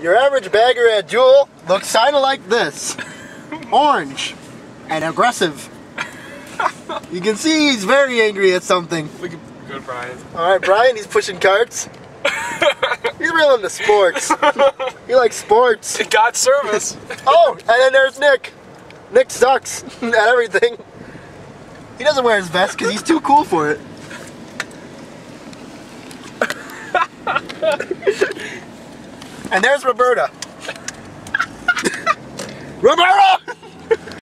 Your average bagger at Jewel looks kind of like this. Orange and aggressive. You can see he's very angry at something. Look at good Brian. All right, Brian, he's pushing carts. he's real into sports. He likes sports. It got service. Oh, and then there's Nick. Nick sucks at everything. He doesn't wear his vest because he's too cool for it. and there's Roberta. Roberta!